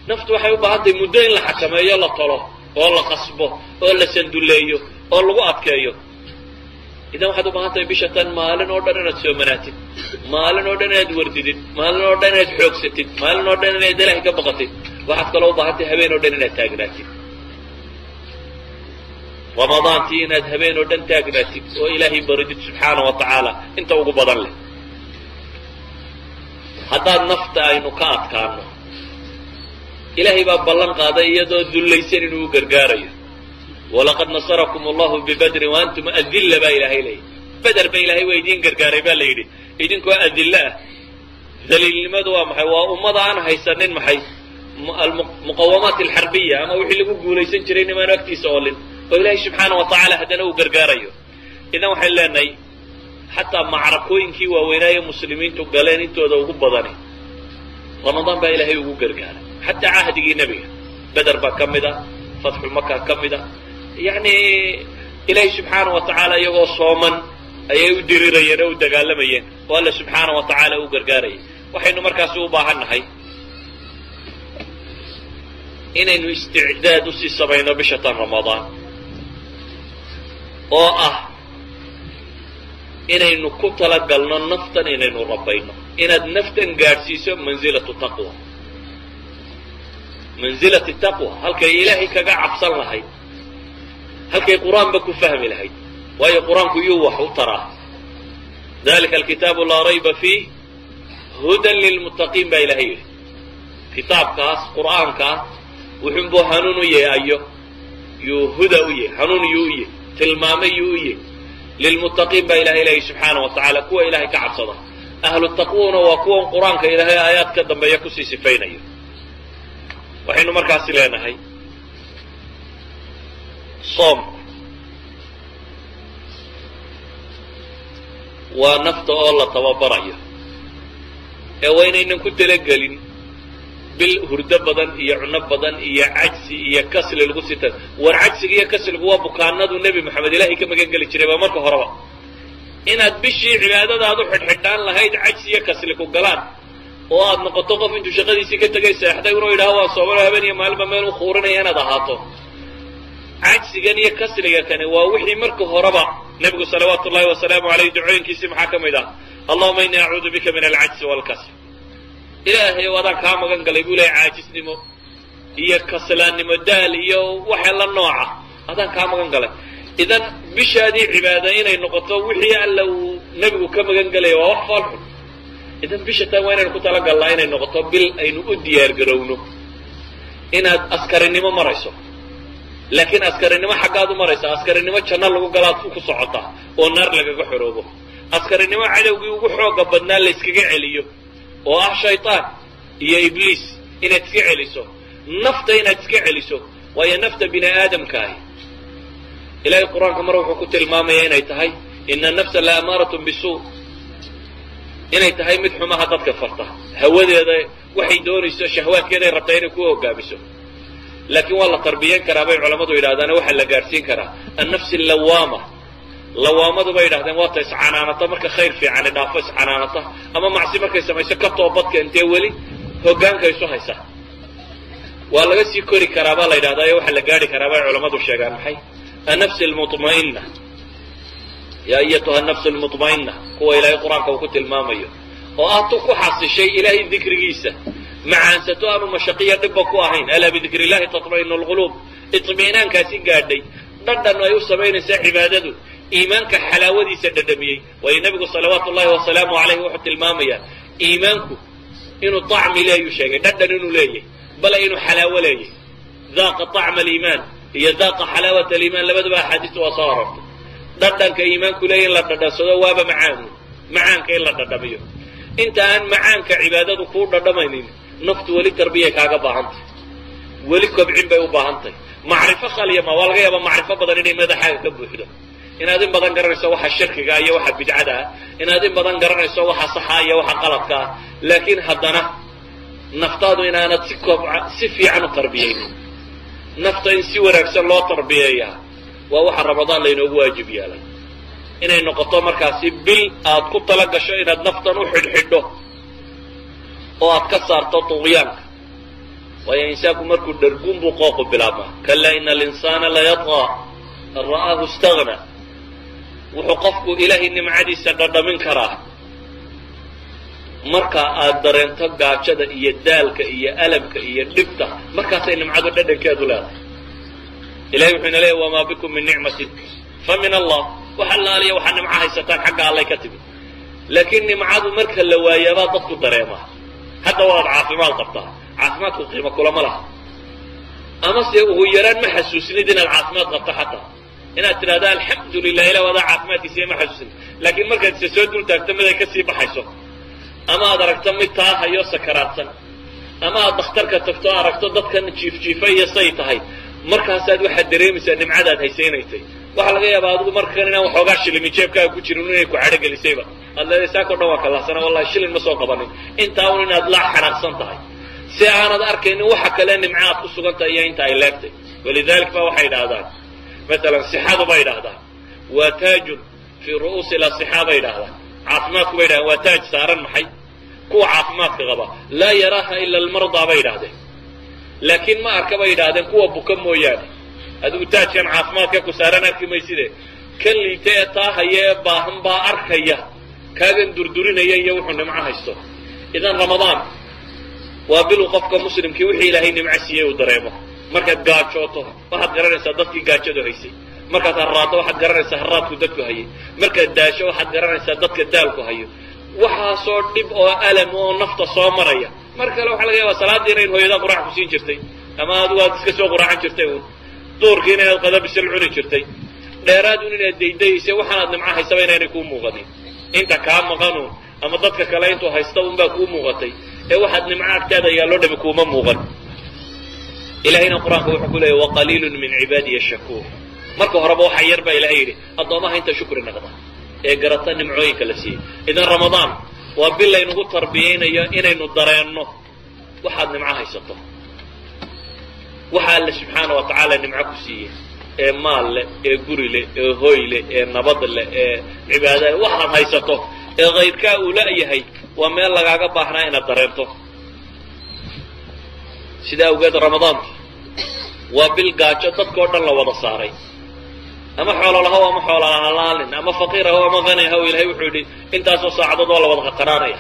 naftu waxay u baahan tahay muddo in la xakameeyo la tolo oo la qasbo oo la sandulleeyo oo lagu adkeeyo idan waxaad u baahan tahay bisha tan maalin oo dhan inaad soomanaatid maalin oo dhan inaad wardidid maalin oo dhan inaad xoogsatid maalin oo dhan inaad ilaahay ka baqatid waxaad kaloo u baahan tahay habeen oo dhan inaad taagnaatid. Ramadaantii inaad habeen oo dhan taagnaatid oo ilaahay baridid subxaana wa tacaala inta ugu badan leh. Haddaad nafta aynu ka adkaano ilaahay baa ballan qaaday iyadoo dullaysan inuu u gargaarayo. Walaqad nasarakum allahu bibadrin waantum adilla baa ilaahay leeyahy beder ba ilaahay waa idiin gargaaray baa la yidhi. Idinkoo adilla ah daliilnimadu waa maxay? Waa ummada aan haysanin maxay? Muqawamaat alxarbiya ama wixii lagu guulaysan jiray nimaanu agtiisa oolin. Oo ilaahay subxaana wa tacaala haddana uu gargaarayo. Idan waxayn leenahay xataa macrakooyinkii waaweynaaye muslimiintu galeen intooda ugu badani. Ramadaan baa ilaahay ugu gargaaray xataa cahdigii nebiga. Beder baa ka mid a fatxu maka ka mid a yacni ilaahay subxaana wa tacaala iyagoo sooman ayay u dirirayeen oo u dagaalamayeen. Oo alla subxaana wa tacaala u gargaarayay. Waxaynu markaasi u baahan nahay inaynu isticdaad u sii samayno bisha tan ramadaan oo ah inaynu ku talagalno naftan inaynu rabayno inaad naftan gaadhsiiso mansilatu taqwa mansilati taqwa halkay ilaahay kaga cabsan lahayd halkay qur'aanba ku fahmi lahayd waayo qur'aanku iyuu wax u taraa dalika alkitaabu laa rayba fiih hudan lilmuttaqiin baa ilahay yidhi. Kitaabkaas qur'aankaa wuxunbuu hanuun u yahay ayo yuu huda u yahay hanuun yuu u yahay tilmaame yuu u yahay lilmuttaqiin baa ilahay leeyahy subxaana wa kuwa ilahay ka cabsada. Ahlu taqwuna waa kuwan qur'aanka ilaahay aayaad ka dambeeya ku sii sifaynayo waxaynu markaasi leenahay soomku waa nafta oo la tababarayo. Ee waa inaynan ku talagelin bil hurdo badan iyo cuno badan iyo cajsi iyo kasli lagu sita. War cajsiga iyo kasligu waa bukaanadu nebi moxamed ilaahay ka magan geli jiray baa marka horeba. Inaad bishii cibaadadaad u xidhxidhaan lahayd cajsi iyo kasli ku galaan oo aad noqoto qof intuu shaqadiisii ka tegay seexday inuu yidhaho waan soomalo habeen iyo maalinba meel u kuurinaya inaad ahaato. Cajsigan iyo kasliga kani waa wixii marka horeba nebigu salawaatu ullahi wasalaamu aleyh ducooyinkiisii maxaa ka mid ah? Allahuma ini acuudu bika min alcajsi waalkasl ilaahay o adaan kaa magan galay buu lehay caajisnimo iyo kaslaannimo daal iyo waxa nooca. Adaan kaa magan galay. Idan bishaadii cibaada inay noqoto wixii alla uu nebigu ka magan gelaya waa wax foolxun idan bisha tan waa inaynu ku talagalnaa inay noqoto bil aynu u diyaar garowno. Inaad askarinimo marayso. Laakiin askarinimo xaggaad u maraysa askarinimo janno lagu galaad ku socotaa oo naar lagaga xoroobo. Askarinimo cadowgii ugu xooga badnaa la yskaga celiyo oo ah shaytaan iyo ibliis inaad iska celiso. Nafta inaad iska celiso waayo nafta bini aadamkaahi. Ilahay qur'aanka mar wuxuu ku tilmaamaya inay tahay ina nafsa la amaaratun bisuu inay tahay mid xumaha dadka farta. Hawadeeda waxay doonayso shahwaadkeeday rabtaa inay ku hogaamiso laakiin waa la tarbiyan karaa bay culammadu yidhahdaane waxaa la gaadhsiin karaa. Annafsi allawaama. Lawaamadu bay yidhahdeen waata iscanaanata marka khayr fiicani dhaafo iscanaanata ama macsi markay samayso ka toobadka intee weli hogaanka isu haysa. Waa laga sii kori karaa baa la yidhahdaa ee waxaa la gaadhi karaa bay culammadu sheegaan maxay? Annafsi almuطma'ina yaa ayatuha nafsu lmumaina kuwa ilaahay qur'aanka uu ku tilmaamayo oo ah tu ku xasishay ilaahay dikrigiisa macaansato ama mashaqiya dhibba ku ahayn alaa bidikri illahi taطma'inu lquluub iطmiinaankaasi gaadhay dhadhan ay u samaynaysaa cibaadadu iimaanka xalaawadiisa dhadhamiyey waayo nebigu salawaatu ullahi wasalaamu alayh wuxuu tilmaamayaa iimaanku inuu acmi leeyuu sheegay dhadhan inuu leeyahy bale inuu xalaawo leeyahy daaqa acma aliimaan iyo daaqa xalaawata aliimaan labadaba axaadiistu waa soo arortay dhadhanka iimaanku leeya in la dhadhansado waaba macaanu macaanka in la dhadhamiyo. Inta aan macaanka cibaadadu kuu dhadhamaynin naftu weli tarbiyay kaaga baahantay weli kobcin bay u baahantahy macrifo khalyama waa laga yaaba macrifo badan inay madaxaaga ka buuxdo inaad in badan garanayso waxa shirkiga iyo waxa bidcada ah inaad in badan garanayso waxa saxa iyo waxa qaladka. Ah laakiin haddana naftaadu inaanad si kobca si fiican u tarbiyaynin. Nafta in si wanaagsan loo tarbiyeeyaa waa waxa ramadaan laynoogu waajib yeelay inay noqoto markaasi bil aad ku tala gasho inaad naftan u xidhxidho oo aad ka saarto tuqyaanka. Waayo insaanku markuu dharguun buu qooqu bilaabmaa. Kalaa ina alinsaana layadqaa an ra'aahu istagna wuxuu qofku ilaahay nimcadiisa dhadhamin karaa. Marka aad dareento gaajada iyo daalka iyo alamka iyo dhibta markaasay nimcadu dhadhankeedu leedahay ilahay wuxuu ina leeyahy wamaa bikum min nicmatin fa min allah. Wax allaaliya waxaa nimco haysataan xagga allay ka timid. Laakiin nimcadu marka la waayaabaa dadku dareemaa. Hadda waad caafimaad qabtaa. Caafimaadku qiimo kulama laha. Ama se ugu yaraan ma xasuusnid inaad caafimaad qabto xataa inaad tidhahdo alxamdu lilah ilah wadaa caafimaadkiisiiya ma xasuusin laakiin markaad isa soo dul taagto mid ay ka sii baxayso. Ama aad aragto mid taahayo sakaraadsan ama aad dakhtarka tagto aragto dadkan jiif jiifa iyo say tahay markaasaad waxaad dareemaysaa nimcadaad haysaynaysay. Waxaa laga yaabaa adigu markan inaan waxoogaa shilimi jeebkaaga ku jirin inay ku cadho gelisayba. Aad leedahay saakao dhan waa kalahsana wallahi shilin ma soo qabanin. Intaa un inaad la xanaaqsan tahay. Si aanad arkaynin waxa kale nimca aad ku sugan tahay iyo inta ay leegtay walidalik ba waxay idhaahdaan. Masalan sixadu bay idhahdaan waa taajun fii ru'uusi lasixa bay idhahdaan caafimaadku bay idhahdaan. Waa taaj saaran maxay? Kuwa caafimaadka qaba. Laa yaraaha ila almardaa bay idhahdeen laakiin ma arka bay idhahdeen kuwa buka mooyaane. Adigu taajkan caafimaadka ku saaran arki mayside kan liita ee taa haya ee baahan baa arkaya. Kaagan durdurinaya iyo wuxuu nimco haysto. Idan ramadaan waa biluu qofka muslimkii wixii ilaahay nimco siiyey uu dareemo. Markaad gaajooto waxaad garanaysaa dadkii gaajadu haysay. Markaad harraaddo waxaad garanaysaa harraadku dadku hayay. Markaad daasho waxaad garanaysaa dadka daalku hayo. Waxaasoo dhib oo alam oo nafta soo maraya mar kale waxaa laga yaabaa salaadiina in hooyadaa quraac siin jirtay ama adigu aad iska soo quraacan jirtay uun. Duurkiina inaad qada bisil cuni jirtay. Dheeraadun inaad daydayaysay waxaanaad nimco haysaba inaynay kuu muuqanin inta kaa maqanuun ama dadka kale intuu haysta unbaa kuu muuqatay. Ee waxaad nimco agtaada yaaloo dhami kuuma muuqan. Ilahayna qur'aanka wuxuu ku leeyay waqaliilun min cibaadiya shakuur marka horeba waxaa yar baa ilahay yidhi addoomaha inta shukri naqda ee garata nimcooyinka la siiyey. Idan ramadaan waa bil laynagu tarbiyaynayo inaynu dareenno. Waxaad nimco haysato. Waxa alle subxaana wa tacaala nimco ku siiyey. Ee maal leh ee guri leh ee hoy leh ee nabad leh ee cibaada leh. Waxaad haysato. Ee kayrkaa uu la-yahay waa meel lagaaga baahnaa inaad dareento. Sidaa awgeed ramadaanku waa bil gaajo dadkao dhan la wada saaray ama xoolo lahow ama xoola halaalin ama faqiir ahow ama qani ahow ilahay wuxuu yidhi intaasoo saacadood waa la wada qaqanaanaya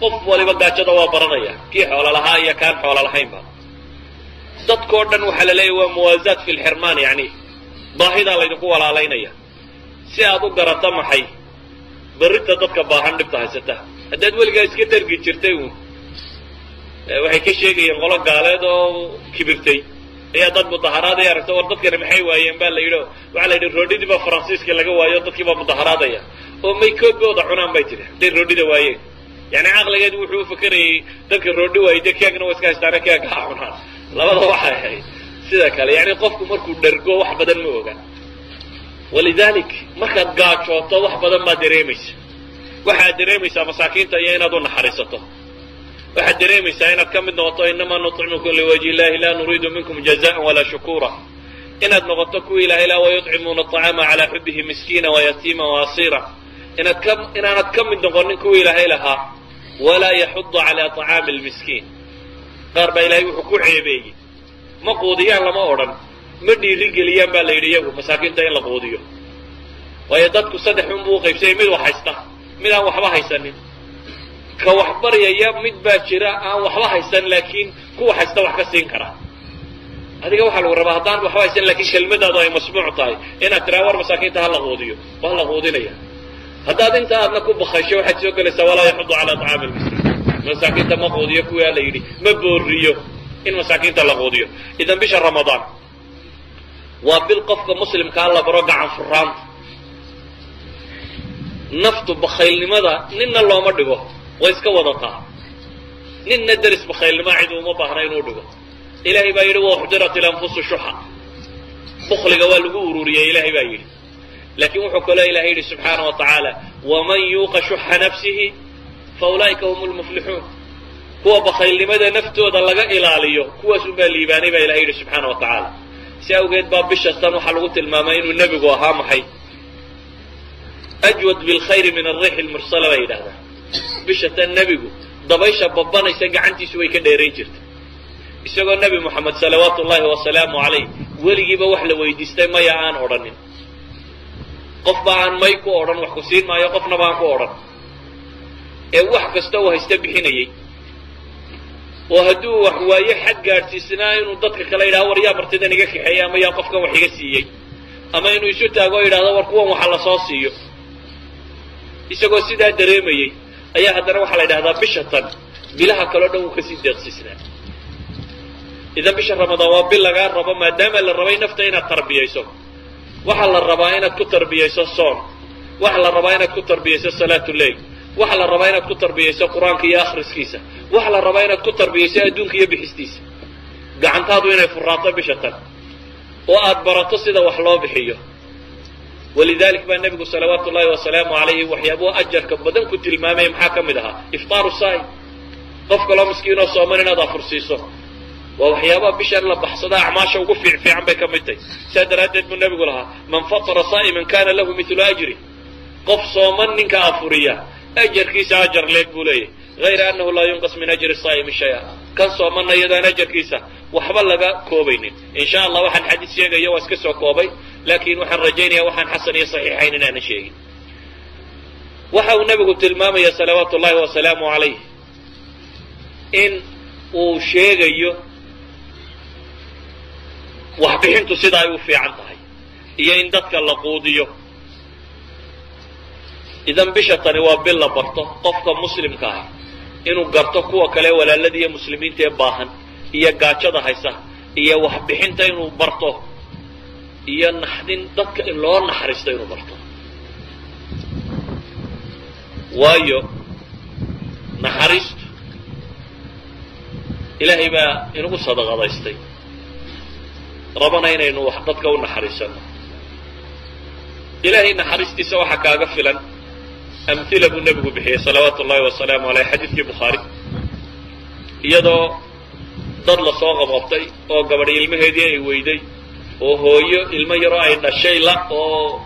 qof waliba gaajada waa baranaya kii xoolo lahaa iyo kaan xoolo lahaynba dadkao dhan waxaa la leeyahy waa muwaasaat fi lxirmaan yani baahidaa laydinku walaalaynaya si aad u garata maxay? Berrinta dadka baahan dhibta haysata. Haddaad weligaa iska dargi jirtay uun waxay ka sheegayeen qolo gaaleed oo kibirtay ayaa dad mudaharaadaya aragta war dadkani maxay waayeen baa la yidhi waxaa la yidhi roodhidii baa faransiiska laga waayo dadkii baa mudaharaadaya oo may cunaan bay tiri hadday roodhida waayeen. Yani caqligeedu wuxuu ufakerayay dadka roodhi waayey dee keegna waa iska haystaane keega ha cunaan. Labada waxay ahayd. Sida kale yani qofku markuu dhergo wax badan ma oga. Walidalik markaad gaajooto wax badan baad dareemaysa. Waxaad dareemaysaa masaakiinta iyo inaad u naxariisato waxaad dareemaysaa inaad ka mid noqoto inamaa nuطcimukum liwajhi illahi laa nuriidu minkum jazaan walaa shukura inaad noqoto kuwa ilahay la wayuطcimuuna aطcaama calaa xubihi miskiina wayatiima waasiira inaad ka inaanad ka mid noqonin kuwa ilaahay lahaa walaa yaxudu calaa طacaami lmiskiin qaar baa ilahay wuxuu ku ceebeeyey ma quudiyaan lama odhan ma dhiiri geliyaan baa la yidhi iyagu masaakiinta in la quudiyo waayo dadku saddex unbuu uqaybsayay mid wax haysta mid aan waxba haysanin ka wax baryaya mid baa jira aan waxba haysan laakiin kuwa haysta wax ka siin kara. Adiga waxaa lagu rabaa haddaan waxba haysan lakiin kelmadaadu ay masmuuc tahay. Inaad tiraa war masaakiinta ha la quudiyo waa la quudinaya. Haddaad inta aadna ku bakasho waxaad soo gelaysaa walaa yaxudu calaa طacaami lmiskiin masaakiinta ma quudiyo kuwaa la yidhi ma booriyo in masaakiinta la quudiyo. Idan bisha ramadaan waa bil qofka muslimkaa la baro gacan furaanta naftu bakhaylnimada ninna looma dhigo way iska wadataa ninna deris bakhaylnimaa cid uma baahna inuu dhigo. Ilaahay baa yidhi wauxdirat ilanfusu shuxa bukliga waa lagu ururiyey ilaahay baa yidhi. Laakiin wuxuu kaloo ilahay yidhi subxaana wa tacaala waman yuuqa shuxa nafsihi fa ulaa'ika hum lmuflixuun kuwa bakhaylnimada naftooda laga ilaaliyo kuwaas unbaa liibaanay baa ilahay yidhi subxaana wa tacaala. Si awgeed baa bishastan waxaa lagu tilmaamay inuu nebigu ahaa maxay? Ajwad bilkhayri min alriixi lmursala bay yidhahdaa bishatan nebigu dabaysha babanaysa gacantiisu way ka dheerayn jirtay. Isagoo nebi moxamed salawaatu ullaahi wasalaamu calayh weligiiba wax la weydiistay maya aan odhanin. Qofba aan may ku odhan wax ku siin maayo qofnaba aan ku odhan. Ee wax kasta uu haysta bixinayey oo hadduu wax waayo xad gaadhsiisnaa inuu dadka kale yidhahdo war yaa martidan iga kaxeeyey ama yaa qofkan wax iga siiyey? Ama inuu isu taago o yidhahdo war kuwan waxa la soo siiyo isagoo sidaa dareemayey ayaa haddana waxaa la yidhahdaa bishatan bilaha kaleo dhan wuu ka sii deeqsiisnaa. Idan bisha ramadaan waa bil lagaa rabo maadaama la rabay nafta inaad tarbiyayso. Waxaa la rabaa inaad ku tarbiyayso soon waxaa la rabaa inaad ku tarbiyayso salaatu leil waxaa la rabaa inaad ku tarbiyayso qur'aanka iyo akhriskiisa. Waxaa la rabaa inaad ku tarbiyayso adduunka iyo bixistiisa. Gacantaadu inay furaato bishatan. Oo aad barato sida wax loo bixiyo walidalik baa nebigu salawaatu ullahi wasalaamu calayhi waxyaabuhu ajarka badan ku tilmaamaya maxaa ka mid ahaa iftaaru saa'im qof kaloo miskiinoo sooman inaad afursiiso waa waxyaabaha bishan la baxsada acmaasha ugu fiicfiican bay ka mid tahay saa daraaddeed buu nebigu lahaa man fatara saa'iman kana lahu midlu ajri qof sooman ninka afuriya ajarkiisa ajar leeg buu leeyahy hayra annahu laa yunqas min ajri saa'imi shaya kan soomanna iyadaan ajarkiisa waxba laga koobaynin in sha allah waxaan xadiis sheegaya waa iska soo koobay laakiin waxaan rajaynaya waxaan xasan iyo saxiixayn inaanan sheegin. Waxa uu nebigu tilmaamaya salawaatu ullahi wasalaamu calayh in uu sheegayo waxbixintu sida ay u fiican tahay iyo in dadka la quudiyo. Idan bisha tani waa bil la barto qofka muslimka ah inuu garto kuwa kale walaalada iyo muslimiinta ee baahan iyo gaajada haysa iyo waxbixinta inuu barto iyo naxdin dadka in loo naxariisto inuu barto. Waayo naxariistu ilaahay baa inagu sadaqadaystay. Rabana inaynu wax dadka u naxariisano. Ilaahay naxariistiisa waxaa kaaga filan amhila buu nebigu bixiyey salawaatu ullahi wasalaamu aleyh xadiidkii bukhaari. Iyadoo dad la soo qabqabtay oo gabadh ilmaheedii ay weyday oo hooyo ilmo yaroo ay dhashay la oo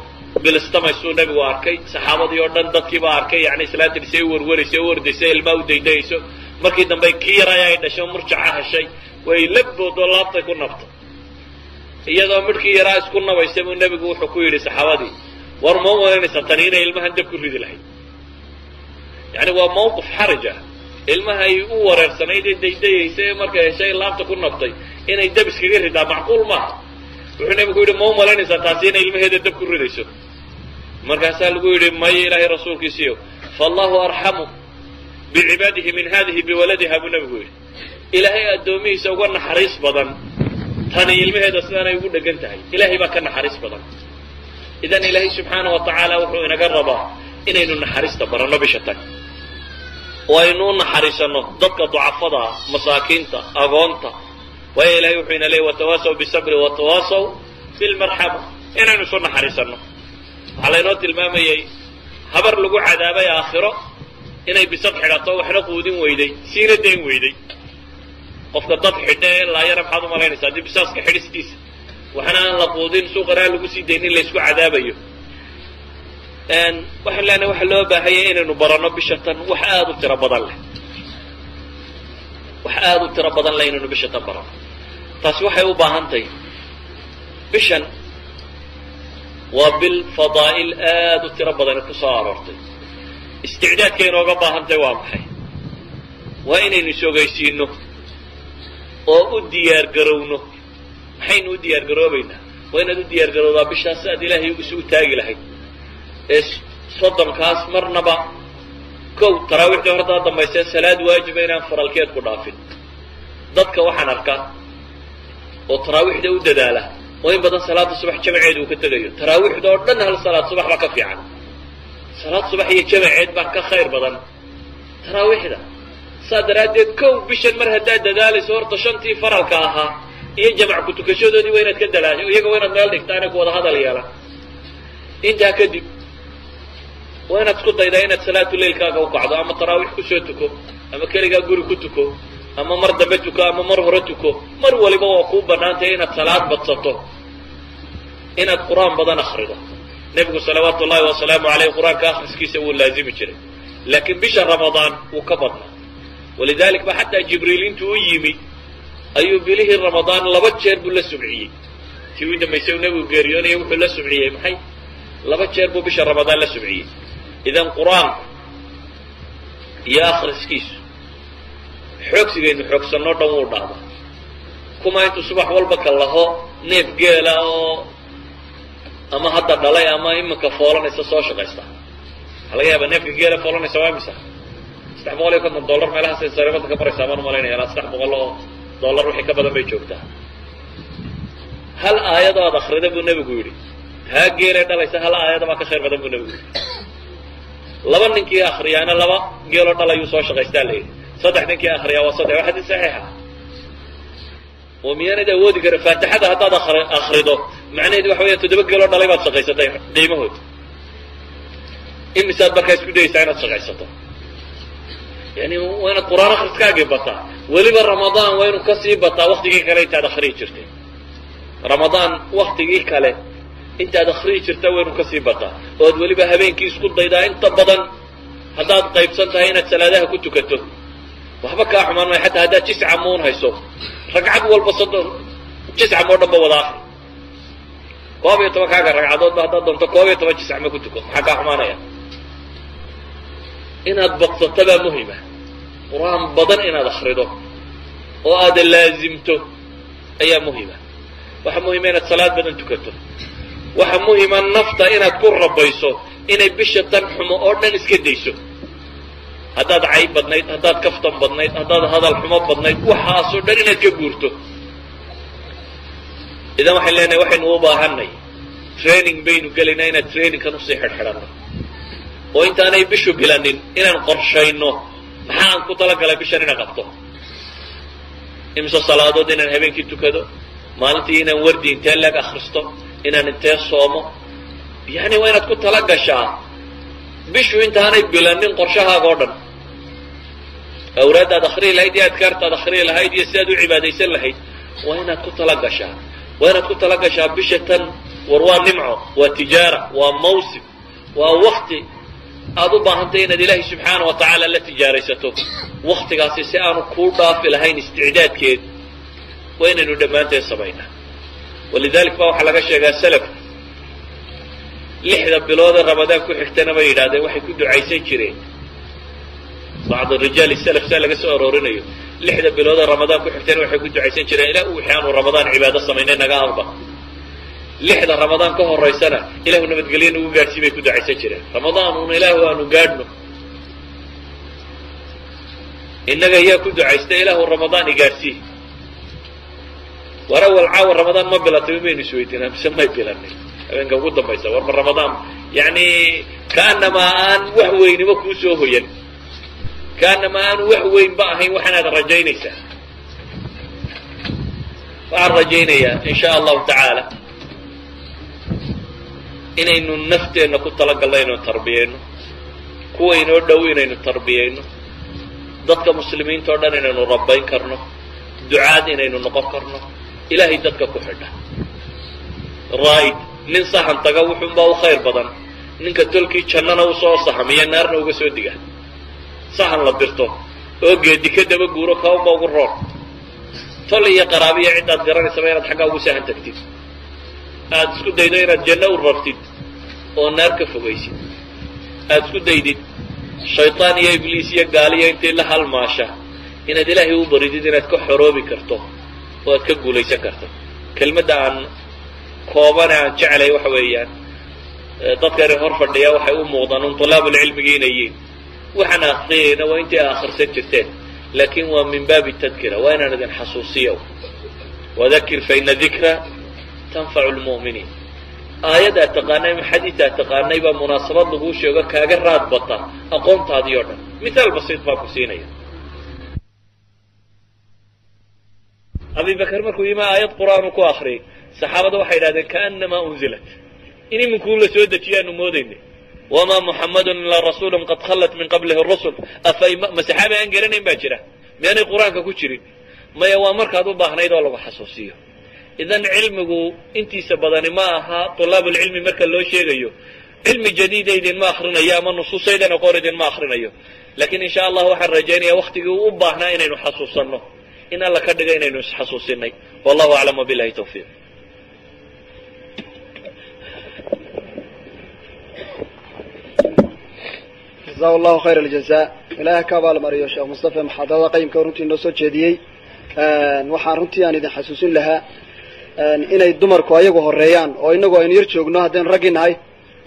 bilistamaysuu nebigu arkay saxaabadii oo dhan dadkiibaa arkay yani islaantiisay u warwaraysay u ordaysay ilmaa u daydayayso markii dambe kii yaray ay dhashay murjaca heshay way labboodoo laabtay ku nabtay. Iyadoo midhkii yaraa isku nabaysay buu nebigu wuxuu ku yidhi saxaabadii war ma malaynaysa tani inay ilmahan dab ku ridi lahayd. Yani waa mawqif xaraj ah. Ilmahay u wareersanayd ee daydayaysay ee markay heshay laabta ku nabtay inay dab iskaga ridaa macquul maaha wuxuu nebigu yidhi ma u malaynaysaa taasi inay ilmaheeda dab ku ridayso. Markaasaa lagu yidhi maya ilaahay rasuulkiisiiyo faallahu arxamu bicibaadihi min hadihi biwaladiha buu nebigu yidhi. Ilaahay addoomihiisa uga naxariis badan. Tani ilmaheeda sidaanay ugu dhegan tahay. Ilaahay baa ka naxariis badan. Idan ilaahay subxaana wa tacaala wuxuu inaga rabaa inaynu naxariista baranno bisha tan. Oo aynu u naxariisanno dadka ducafada ah masaakiinta agoonta waayo ilahay wuxuu ina leeyay watawaasaw bisabri watawaasaw bilmarxama inaynu isu naxariisanno waxaa laynoo tilmaamayay habar lagu cadaabay aakhiro inay bisad xidhato waxna quudin weyday siina dayn weyday qofka dad xidha ee laayana maxaad umalaynaysa haddii bisaaska xidhistiisa waxna aan la quudin suuqanaa lagu sii dayn laysku cadaabayo waxaan leenahay waxa loo baahanya inaynu baranno bisha tan wax aada u tiro badan leh wax aada u tiro badan leh inaynu bisha tan baranno taasi waxay u baahan tahay bishan waa bil fadaa'il aada u tiro badani ku soo aroortay. Isticdaadka inooga baahan tahay waa maxay? Waa inaynu is-ogaysiino oo u diyaar garowno. Maxaynu u diyaar garoobaynaa? Waa inaad u diyaar garowdaa bishaas si aad ilaahay isugu taagi lahayd. Ee soddonkaas marnaba kow taraawiixdii hortaa dambaysee salaad waajiba inaan faralkeed ku dhaafin. Dadka waxaan arkaa oo taraawiixda u dadaala oo in badan salaada subax jamaceed uu ka tegayo. Taraawiixda oo dhan hal salaad subax baa ka fiican. Salaad subax iyo jamaceed baa ka khayr badan. Taraawiixda saa daraaddeed kow bishan mar haddaad dadaalayso horta shantii faralka ahaa iyo jamac ku tukashadoodii inaad ka dalaasho iyaga waa meel dhigtaan ku wada hadal yeelaan. Intaa kadib waa inaad isku daydaa inaad salaatu leilkaaga u kacdo ama taraawiix ku soo tuko ama keligaa guri ku tuko ama mar dambe tuko ama mar hore tuko. Mar waliba waa kuu bannaantay inaad salaad badsato inaad qur'aan badan akrido nebigu salawaatu ullahi wasalaamu aleyh qur'aanka akhriskiisa wuu laazimi jiray. Laakiin bisha ramadaan wuu ka badnaa. Walidalik ba xataa jibriil intuu u yimi ayuu bilihii ramadaan laba jeer buu la subciyey tii u dambaysay nebigu geeriyoonaya wuxuu la subciyey maxay? Laba jeer buu bisha ramadaan la subciyey idan qur'aanku iyo akhriskiisu xoogsigaynu xoogsanoo dhan wuu dhaaba kuma intuu subax walba ka laho neef geela oo ama hadda dhalay ama iminka foolanaysa soo shaqaysta. Waxaa laga yaabaa neefka geela foolanaysa waa imisa? Saddex boqol iyo konton dollar meelahaasay sariimada ka maraysaa baan u malaynaya ilaa saddex boqol oo dollar wixii ka badan bay joogtaa. Hal aayadoo ad akrida buu nebigu yidhi. Taa geelee dhalaysa hal aayada baa ka khayr badan buu nebigu yidhi. Laba ninkii akriyaana laba geeloo dhal ayuu soo shaqaystaa la yidhi saddex ninkii akriyaa waa saddex. Waa xadiis saxiixa. Oo miyaanad awoodi karin faatixada haddaad akrido macnaheedu waxa weya toddoba geeloo dhalay baad shaqaysatay qiimahood. Imisaad markaa isku dayaysaa inaad shaqaysato? Yani waa inaad qur'aan akriskaagii bataa. Weliba ramadaan waa inuu ka sii bataa waktigii kale intaad akriyi jirtay. Ramadaan waktigii kale intaad akriyi jirta waa inuu ka sii bataa. Ood weliba habeenkii isku daydaa inta badan haddaad qaybsan tahay inaad salaadaha ku tukato waxba kaa xumaan maayo xataa haddaad jisca muun hayso. Ragcad walba soddon jisca moo dhan ba wada akri koob iyo toban kaaga ragcadoodba haddaad doonto koob iyo toban jisc ma ku tuko maxaa kaa xumaanaya? Inaad badsato baa muhima qur'aan badan inaad akrido oo aad laazimto ayaa muhima waxaa muhima inaad salaad badan tukato. Waxaa muhima nafta inaad ku rabayso inay bisha tan xumo oo dhan iska dayso haddaad cayb badnayd haddaad kaftan badnayd haddaad hadal xumo badnayd waxaasoo dhan inaad ka guurto. Idan waxaan leenahay waxaynu u baahanay training baynu gelaynaa inaad trainingkan u sii xidhxidhanno. Oo intaanay bishu bilanin inaan qorshayno maxaa aan ku talagalay bishan ina qabto? Imse salaadood inaan habeenkii tukado? Maalintii inaan wardi intee leeg akhristo? Inaan intee soomo? Yani waa inaad ku tala gashaa bishu intaanay bilanin qorshahaaga o dhan awraaddaad akriyi lahayd iyo adkaartaad akriyi lahayd iyo sidaad u cibaadaysan lahayd waa inaad ku tala gashaa. Waa inaad ku tala gashaa bisha tan war waa nimco waa tijaara waa mawsim waa wakti aad u baahantay inaad ilaahay subxaana wa tacaala la tijaaraysato. Waktigaasi si aanu kuu dhaafi lahayn isticdaadkeed waa inaynu dhammaanteen samaynaa walidalik ba waxaa laga sheegaa salaf lixda biloodee ramadaan ku xigtana bay yidhahdeen waxay ku ducaysan jireen bacd rijaali salaf saa laga soo aroorinayo lixda biloodee ramadaan ku xigtana waxay ku ducaysan jireen ilah u wixii aanu ramadaan cibaado samaynay naga aqba lixda ramadaan ka horaysana ilahu nabadgelye nagu gaadhsii bay ku ducaysan jireen ramadaan una ilaahu aanu gaadhno innaga yaa ku ducaysta ilaahu ramadaan i gaadhsii war awal caawa ramadaan ma bilatay maynu isweydiinaa mise may bilanin habeenka ugu dambaysa war ma ramadaan yani kaanamaa aan wax kuu soo hoyan kaanamaa aan wax weynba ahayn waxaanaad rajaynaysaa. Waxaan rajaynayaa in sha allahu tacaala inaynu nafteenna ku talagalno inaynu tarbiyayno. Kuwa inoo dhow inaynu tarbiyayno. Dadka muslimiinta o dhan inaynu rabayn karno. Ducaad inaynu noqon karno. Ilahay dadka ku xidha. Raa'id nin sahan taga wuxuunbaa u khayr badan. Ninka tolkii jannana u soo sahamiya naarna uga soo diga sahan la dirto oo geedi ka daba guuro kaunba ugu roon. Tol iyo qaraabiya ciddaad garanaysaba inaad xaggaa ugu sahan tagtid. Aad isku daydo inaad janno u rabtid oo naar ka fogaysid. Aad isku daydid shaytaan iyo ibliis iyo gaaliya intay la halmaasha inaad ilaahay u baridid inaad ka xoroobi karto oo aad ka guulaysan karto. Kelmadda aan koobane aan jeclay waxa weeyaan dadkani hor fadhiya waxay u muuqdaan un tulaabulcilmigii inay yiin waxaan akriyayna waa intii akhrisan jirteen laakin waa min baabi tadkira waa inaan idin xasuusiyo wadakir faina dikra tanfacu lmu'miniin aayadaad taqaanay ama xadiidaad taqaanay baa munaasabad laguu sheego kaaga raad bata aqoontaadii o dhan. Mithaal basiid baan ku siinaya. Abi bakr markuu yima aayad qur'aan uu ku akriyay saxaabada waxay idhahdeen kaanamaa unzilat. In iminkuu la soo dejiyaanu moodaynay wamaa muxammadun ilaa rasuulun qad khallat min qablihi rusul ma aan garanayn baa jira miyaanay qur'aanka ku jirin maya waa markaad u baahnayd oo lagu xasuusiyo idan cilmigu intiisa badani ma aha tulaabulcilmi marka loo sheegayo cilmi jadiida idinma akrinayo ama nusuusaydan aqoon idinma akrinayo laakiin in sha allah waxaan rajaynaya waktigii u baahnaa inaynu xasuusanno in alla ka dhiga inaynu isxasuusinay wallahu aclam wabilahi tawfiiq jazahu allahu khayr aljaza ilaahay ka abaalmariyo sheekh mustafa maxadarada qayimka runtii noo soo jeediyey. Waxaan runtii aan idin xasuusin lahaa inay dumarku ayagu horeeyaan oo inagu aynu yar joogno haddaynu raggii nahay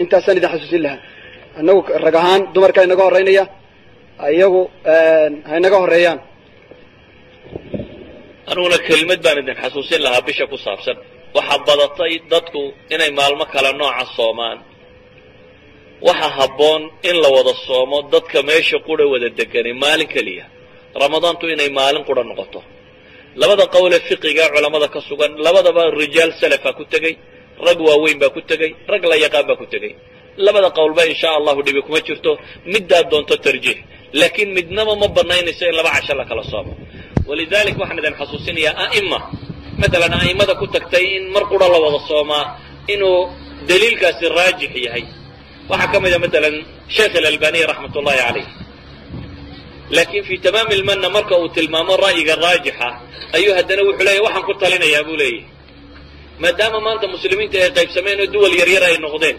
intaasaan idin xasuusin lahaa. Inagu rag ahaan dumarkaa inaga horeynaya iyagu ha horeeyaan aniguna kelimad baan idin xasuusin lahaa bisha ku saabsan. Waxaa badatay dadku inay maalmo kale nooca soomaan waxa habboon in la wada soomo dadka meesha qura wada deganay maalin keliya. Ramadaantu inay maalin qura noqoto. Labada qowle fiqiga culamada ka sugan labadaba rijaal salafa ku tegey rag waaweyn baa ku tegey rag la yaqaan baa ku tegey labada qowlba in sha allahu dhibi kuma jirto middaa doonto tarjiix. Laakiin midnaba ma banaynayso in laba casho la kala soomo. Walidalik waxaan idin xasuusinayaa a'ima matalan a'imada ku tagtay in mar qura la wada soomaa inuu daliilkaasi raajix yahay waxaa ka mida matalan sheekh alalbaniy raxmat ullahi calayh laakiin fii tamaami lmanna marka uu tilmaamo ra'yiga raajixa ayuu haddana wuxuu leeyahy waxaan ku talinayaa buu leeyahy maadaama maanta muslimiinta ay qaybsameen oo duwal yaryar ay noqdeen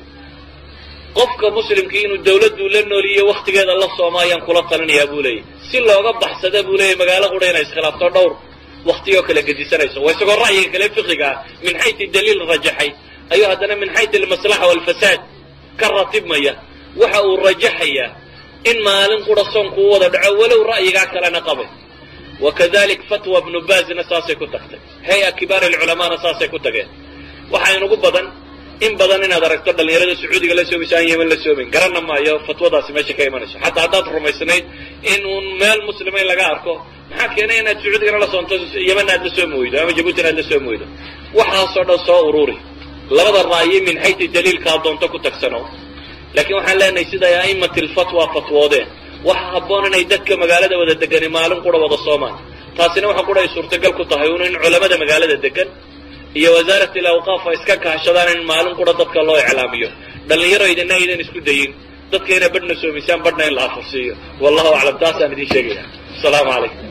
qofka muslimkii inuu dawladdu la nooliyo wakhtigeeda la soomo ayaan kula talinayaa buu leeyahy si looga baxsada buu leeyahy magaalo qura inay iskhilaafto dhowr waktiyoo kale gedisanayso. Waa isagoo ra'yiga kale fiqiga ah min xayti daliil rajaxay ayuu haddana min xayti almaslaxa waalfasaad ka ratibmaya waxa uu rajaxayaa in maalin qura soonku u wada dhaco walow ra'yigaa kalena qabay wakadalik fatwa bnu baazna saasay ku tagtay. Hay'a kibaar alculamaana saasay ku tageen. Waxaa inugu badan in badan inaad aragto dhallinyarada sacuudiga la soomayso aan yeman la soomayn garanna maayo fatwadaasi meesha ka imanayso. Xataa haddaad rumaysnayd in uun meel muslima in laga arko maxaa keenay inaad sacuudigana la soonto yemanna aad la soomi weydo ama jabuutina aad la soomi weydo waxaasoo dhan soo ururi labada ra'yi min xayti daliilkaa doonto ku tagsano. Laakiin waxaan leenahay siday a'imati alfatwa fatwoodeen. Waxa habboon inay dadka magaalada wada degani maalin qura wada soomaan. Taasina waxa qura ay suurtagal ku tahay un in culamada magaalada degan iyo wasaarat alawqaaf ay iska kahashadaan in maalin qura dadka loo iclaamiyo. Dhallinyaro idina aydan isku dayin. Dadka inay badhna soomisaan badhna in la afursiiyo. Wallahu aclam taasaan idin sheegaya asalaamu calaykum